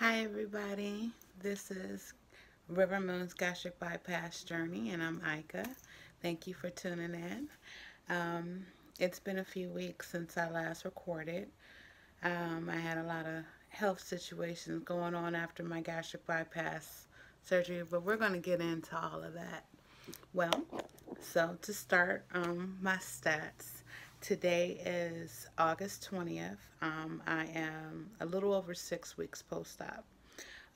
Hi everybody, this is River Moon's Gastric Bypass Journey and I'm Ika. Thank you for tuning in. Um, it's been a few weeks since I last recorded. Um, I had a lot of health situations going on after my gastric bypass surgery, but we're going to get into all of that. Well, so to start um, my stats, today is August 20th. Um, I am a little over six weeks post-op.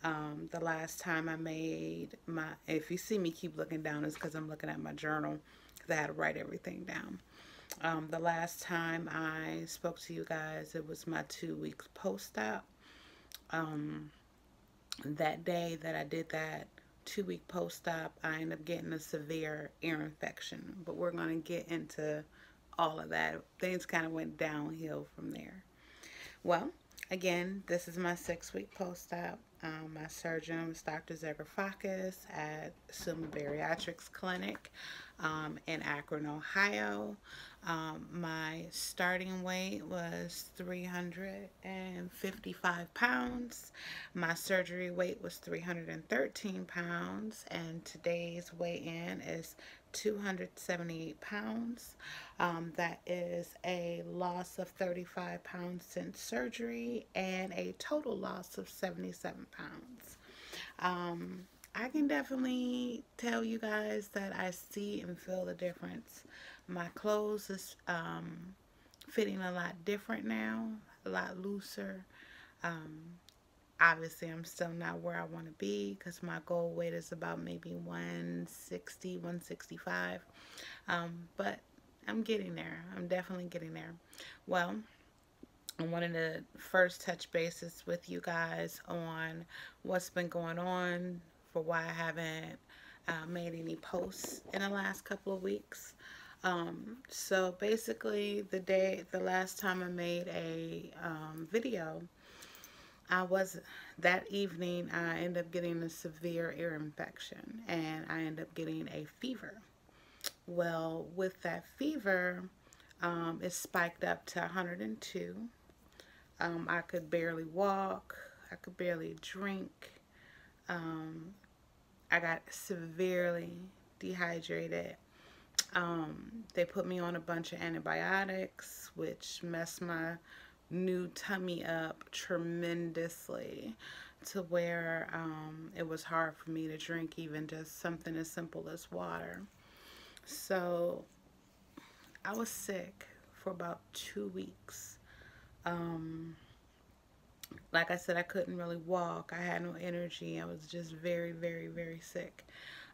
Um, the last time I made my, if you see me keep looking down, is because I'm looking at my journal because I had to write everything down. Um, the last time I spoke to you guys, it was my two weeks post-op. Um, that day that I did that two week post-op, I ended up getting a severe ear infection. But we're going to get into all of that. Things kind of went downhill from there. Well, again, this is my six week post-op. Um, my surgeon was Dr. Zografakis at Summa Bariatrics Clinic um, in Akron, Ohio. Um, my starting weight was 355 pounds. My surgery weight was 313 pounds. And today's weigh-in is 278 pounds. Um, that is a loss of 35 pounds since surgery and a total loss of 77 pounds. Um, I can definitely tell you guys that I see and feel the difference. My clothes is um, fitting a lot different now, a lot looser. Um, obviously, I'm still not where I want to be because my goal weight is about maybe 160, 165. Um, but I'm getting there. I'm definitely getting there. Well, I wanted to first touch bases with you guys on what's been going on for why I haven't uh, made any posts in the last couple of weeks. Um, so basically the day, the last time I made a um, video, I was, that evening I ended up getting a severe ear infection and I ended up getting a fever. Well, with that fever, um, it spiked up to 102. Um, I could barely walk. I could barely drink. Um, I got severely dehydrated. Um, they put me on a bunch of antibiotics, which messed my new tummy up tremendously to where um, it was hard for me to drink even just something as simple as water. So I was sick for about two weeks. Um, like I said, I couldn't really walk. I had no energy. I was just very, very, very sick.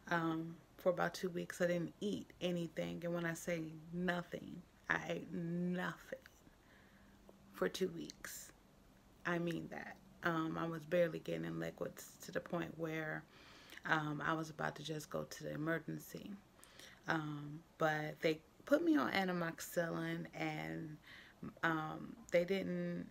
Um, for about two weeks, I didn't eat anything. And when I say nothing, I ate nothing for two weeks. I mean that. Um, I was barely getting liquids to the point where um, I was about to just go to the emergency. Um, but they put me on an amoxicillin and um, they didn't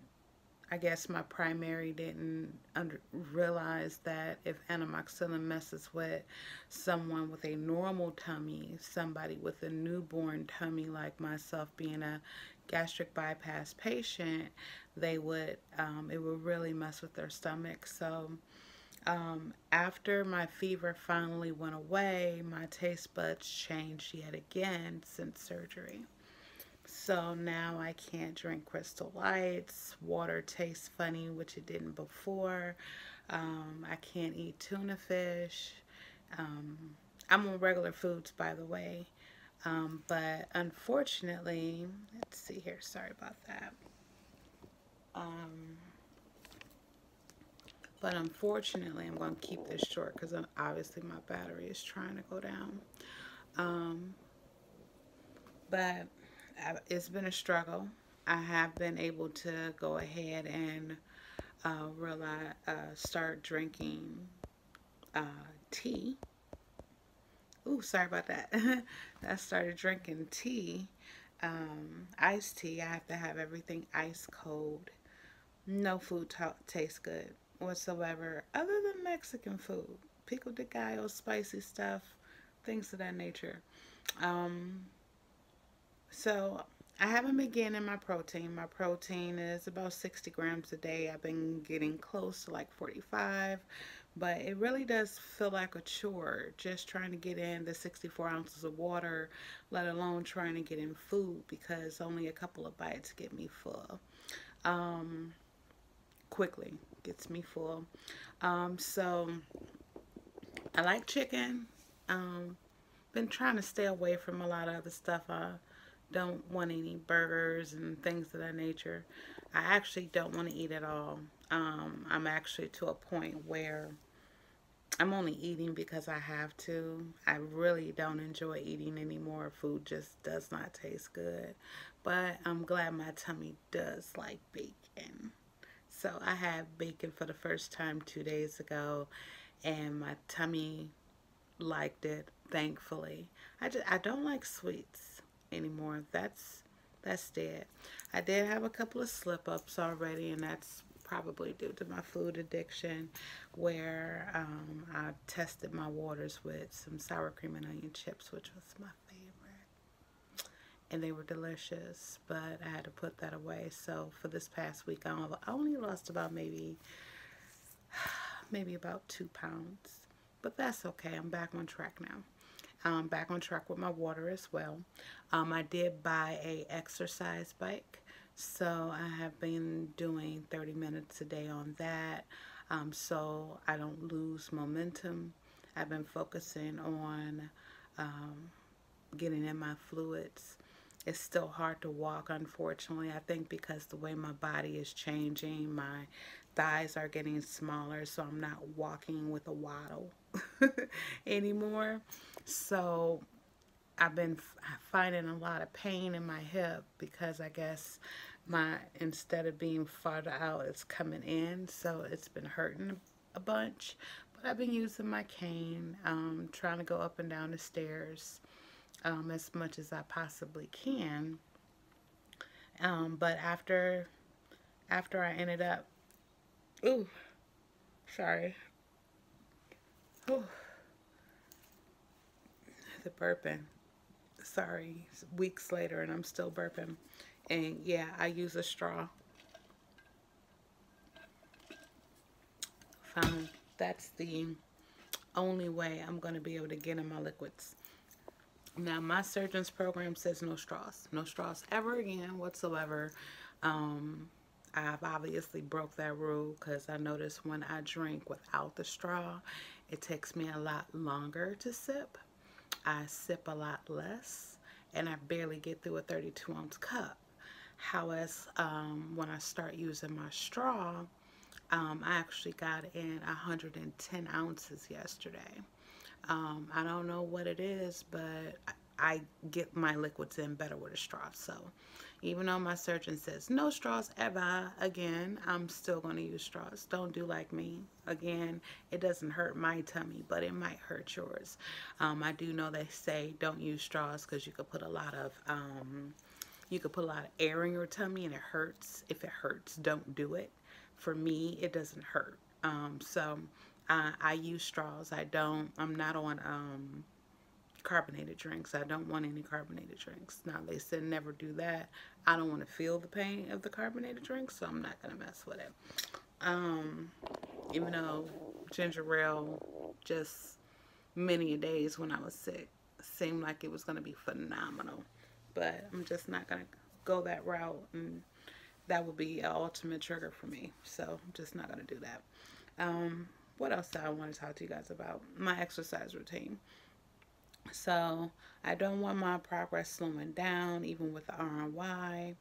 I guess my primary didn't under, realize that if an amoxicillin messes with someone with a normal tummy, somebody with a newborn tummy like myself being a gastric bypass patient, they would, um, it would really mess with their stomach. So um, after my fever finally went away, my taste buds changed yet again since surgery. So now I can't drink Crystal Lights. Water tastes funny, which it didn't before. Um, I can't eat tuna fish. Um, I'm on regular foods, by the way. Um, but unfortunately, let's see here. Sorry about that. Um, but unfortunately, I'm going to keep this short because obviously my battery is trying to go down. Um, but it's been a struggle. I have been able to go ahead and uh, realize, uh, start drinking uh, tea. Ooh, sorry about that. I started drinking tea, um, iced tea. I have to have everything ice cold. No food tastes good whatsoever other than Mexican food. Pico de gallo, spicy stuff, things of that nature. Um, so I haven't been getting my protein. My protein is about 60 grams a day. I've been getting close to like 45, but it really does feel like a chore just trying to get in the 64 ounces of water, let alone trying to get in food because only a couple of bites get me full. Um, quickly gets me full. Um, so I like chicken. Um, been trying to stay away from a lot of other stuff. I don't want any burgers and things of that nature. I actually don't want to eat at all. Um, I'm actually to a point where I'm only eating because I have to. I really don't enjoy eating anymore. Food just does not taste good. But I'm glad my tummy does like bacon. So I had bacon for the first time two days ago and my tummy liked it, thankfully. I just I don't like sweets anymore. That's that's dead. I did have a couple of slip ups already and that's probably due to my food addiction where um, I tested my waters with some sour cream and onion chips which was my favorite. And they were delicious but I had to put that away. So for this past week I only lost about maybe maybe about two pounds. But that's okay. I'm back on track now I'm back on track with my water as well um, I did buy a exercise bike so I have been doing 30 minutes a day on that um, so I don't lose momentum. I've been focusing on um, getting in my fluids. It's still hard to walk, unfortunately. I think because the way my body is changing, my thighs are getting smaller, so I'm not walking with a waddle anymore. So I've been finding a lot of pain in my hip because I guess my instead of being farther out it's coming in. So it's been hurting a bunch but I've been using my cane um, trying to go up and down the stairs um, as much as I possibly can. Um, but after after I ended up ooh sorry. Ooh, burping sorry weeks later and I'm still burping and yeah, I use a straw. Found that's the only way I'm going to be able to get in my liquids. Now, my surgeon's program says no straws. No straws ever again whatsoever. Um, I've obviously broke that rule because I notice when I drink without the straw, it takes me a lot longer to sip. I sip a lot less and I barely get through a 32 ounce cup. However, um, when I start using my straw, um, I actually got in 110 ounces yesterday. Um, I don't know what it is, but I get my liquids in better with a straw. So even though my surgeon says no straws ever again, I'm still going to use straws. Don't do like me. Again, it doesn't hurt my tummy, but it might hurt yours. Um, I do know they say don't use straws because you could put a lot of um, you could put a lot of air in your tummy and it hurts. If it hurts, don't do it. For me, it doesn't hurt. Um, so I, I use straws. I don't, I'm not on um, carbonated drinks. I don't want any carbonated drinks. Now, they said never do that. I don't want to feel the pain of the carbonated drinks, so I'm not going to mess with it. Um, even though ginger ale, just many days when I was sick, seemed like it was going to be phenomenal but I'm just not going to go that route and that would be an ultimate trigger for me. So I'm just not going to do that. Um, what else do I want to talk to you guys about? My exercise routine. So I don't want my progress slowing down even with the RNY.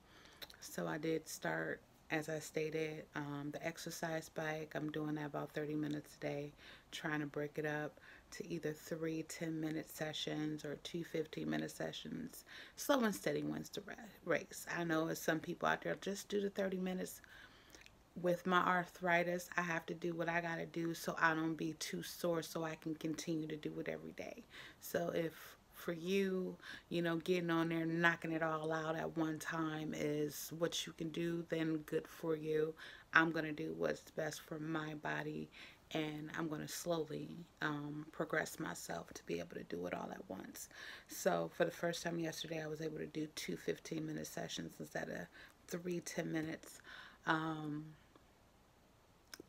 So I did start, as I stated, um, the exercise bike. I'm doing that about 30 minutes a day, trying to break it up to either three 10 minute sessions or two 15 minute sessions. Slow and steady wins the race. I know some people out there just do the 30 minutes. With my arthritis, I have to do what I got to do so I don't be too sore so I can continue to do it every day. So if for you, you know, getting on there, knocking it all out at one time is what you can do, then good for you. I'm going to do what's best for my body and I'm going to slowly um, progress myself to be able to do it all at once. So for the first time yesterday, I was able to do two 15 minute sessions instead of three 10 minutes. Um,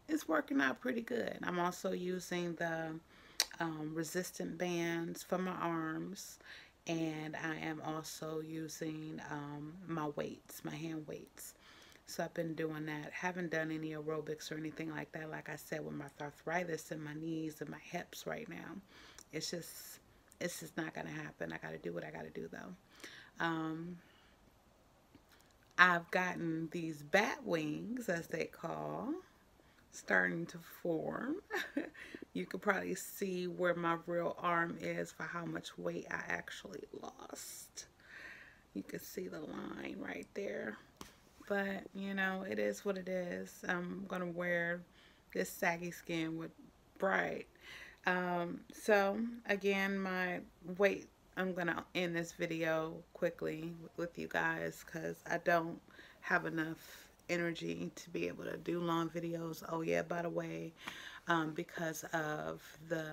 it's working out pretty good. I'm also using the um, resistant bands for my arms and I am also using um, my weights, my hand weights. So I've been doing that. Haven't done any aerobics or anything like that. Like I said, with my arthritis in my knees and my hips right now, it's just, it's just not going to happen. I got to do what I got to do though. Um, I've gotten these bat wings, as they call, starting to form. you could probably see where my real arm is for how much weight I actually lost. You can see the line right there. But, you know, it is what it is. I'm going to wear this saggy skin with bright. Um, so, again, my weight, I'm going to end this video quickly with you guys because I don't have enough energy to be able to do long videos. Oh yeah, by the way, um, because of the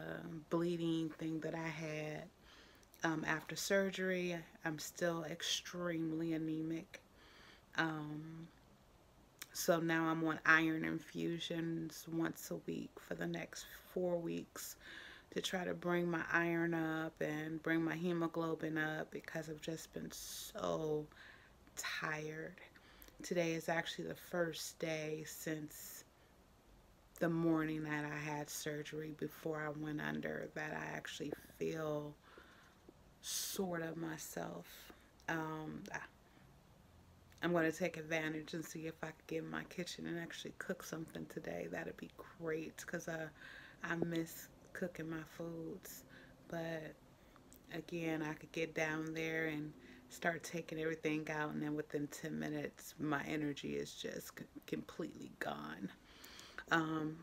bleeding thing that I had um, after surgery, I'm still extremely anemic. Um, so now I'm on iron infusions once a week for the next four weeks to try to bring my iron up and bring my hemoglobin up because I've just been so tired today is actually the first day since the morning that I had surgery before I went under that I actually feel sort of myself. Um, I'm going to take advantage and see if I can get in my kitchen and actually cook something today. That'd be great because I, I miss cooking my foods. But again, I could get down there and start taking everything out and then within 10 minutes my energy is just completely gone. Um,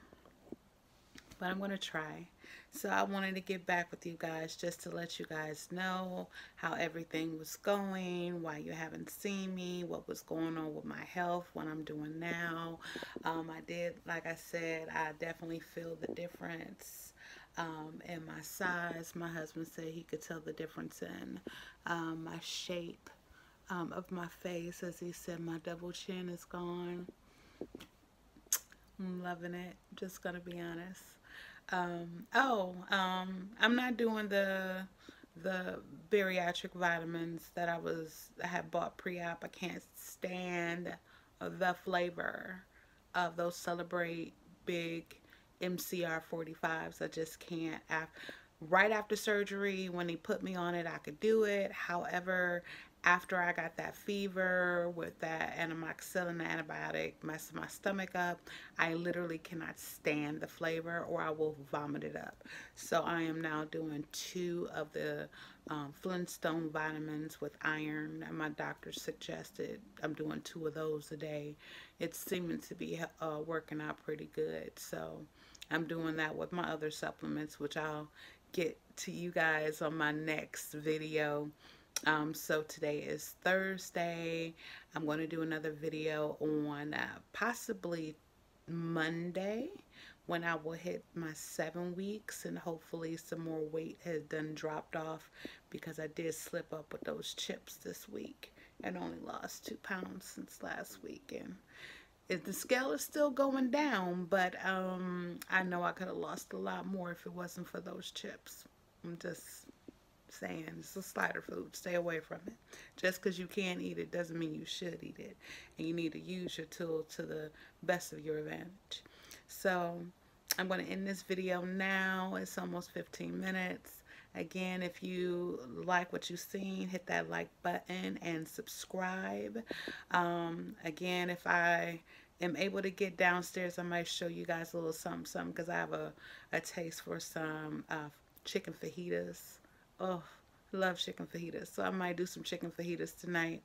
but I'm gonna try. So I wanted to get back with you guys just to let you guys know how everything was going why you haven't seen me what was going on with my health what I'm doing now. Um, I did like I said I definitely feel the difference um, and my size. My husband said he could tell the difference in um, my shape um, of my face. As he said, my double chin is gone. I'm loving it. Just gonna be honest. Um, oh, um, I'm not doing the the bariatric vitamins that I was I had bought pre-op. I can't stand the flavor of those celebrate big MCR 45s. I just can't. right after surgery, when they put me on it, I could do it. However, after I got that fever with that amoxicillin antibiotic messing my stomach up, I literally cannot stand the flavor or I will vomit it up. So I am now doing two of the um, Flintstone vitamins with iron. And my doctor suggested I'm doing two of those a day. It's seeming to be uh, working out pretty good. So I'm doing that with my other supplements, which I'll get to you guys on my next video. Um, so today is Thursday. I'm going to do another video on uh, possibly Monday when I will hit my seven weeks and hopefully some more weight has done dropped off because I did slip up with those chips this week and only lost two pounds since last week and the scale is still going down, but um, I know I could have lost a lot more if it wasn't for those chips. I'm just saying, it's a slider food. Stay away from it. Just because you can't eat it doesn't mean you should eat it. And you need to use your tool to the best of your advantage. So I'm going to end this video now. It's almost 15 minutes. Again, if you like what you've seen, hit that like button and subscribe. Um, again, if I am able to get downstairs, I might show you guys a little something, something, because I have a, a taste for some uh, chicken fajitas. Oh, love chicken fajitas. So I might do some chicken fajitas tonight.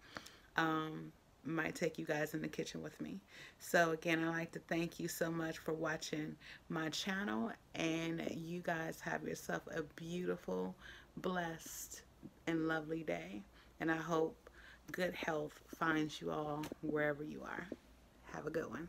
Um, might take you guys in the kitchen with me. So again, I'd like to thank you so much for watching my channel and you guys have yourself a beautiful, blessed, and lovely day. And I hope good health finds you all wherever you are. Have a good one.